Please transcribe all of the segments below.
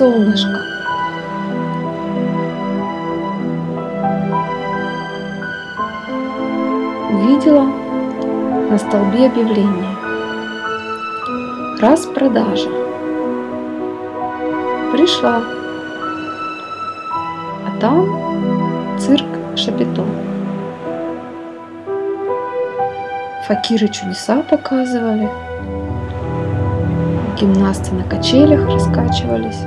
солнышко. Увидела на столбе объявление. Распродажа. Пришла. А там цирк Шапито. Факиры чудеса показывали. Гимнасты на качелях раскачивались.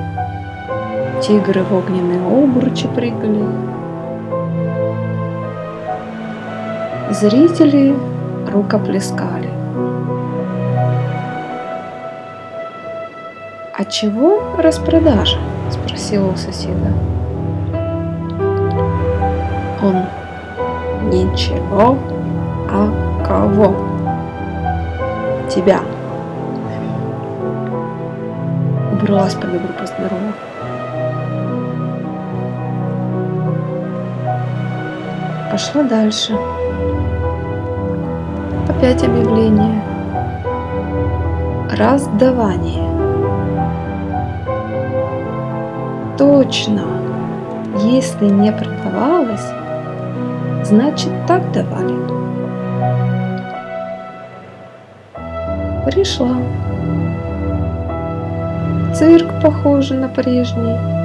Тигры в огненные обручи прыгали. Зрители рукоплескали. «А чего распродажа?» – спросила у соседа. Он «Ничего, а кого?» «Тебя!» Убралась по добру, по здорову. Пошла дальше. Опять объявление. Раздавание. Точно. Если не продавалось, значит так давали. Пришла. Цирк похожий на прежний.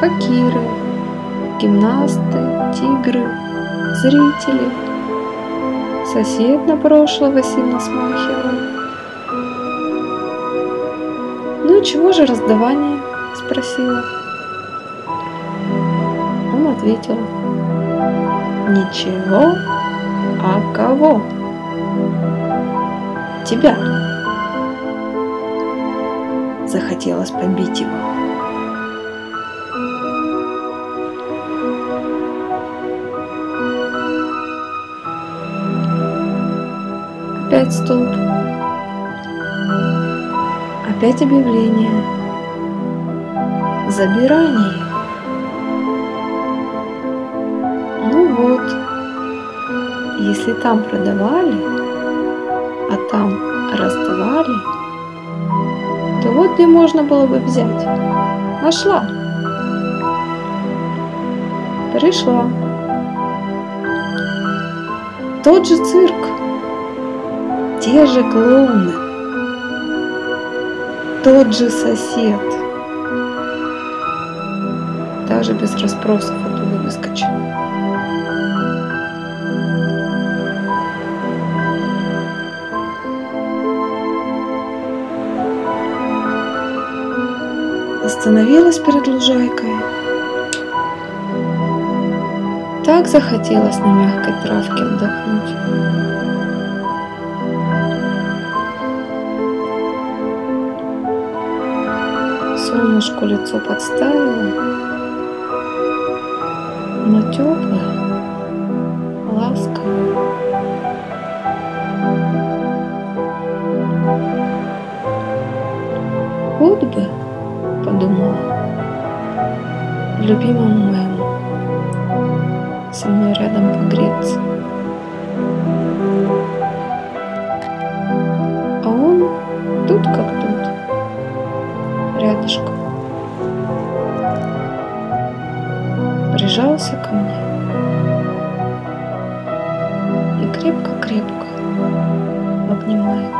Факиры, гимнасты, тигры, зрители. Сосед на прошлого сильно смахивал. «Ну чего же раздавание?» – спросила. Он ответил. «Ничего, а кого?» «Тебя!» Захотелось побить его. Опять столб. Опять объявление. Забирание. Ну вот, если там продавали, а там раздавали, то вот где можно было бы взять. Нашла. Пришла. Тот же цирк те же клоуны, тот же сосед. Даже без расспросов оттуда выскочил. Остановилась перед лужайкой. Так захотелось на мягкой травке отдохнуть. Солнышку лицо подставила, но теплое, ласковое. Вот бы, подумала, любимому моему со мной рядом погреться. Рядышком. прижался ко мне и крепко-крепко обнимает.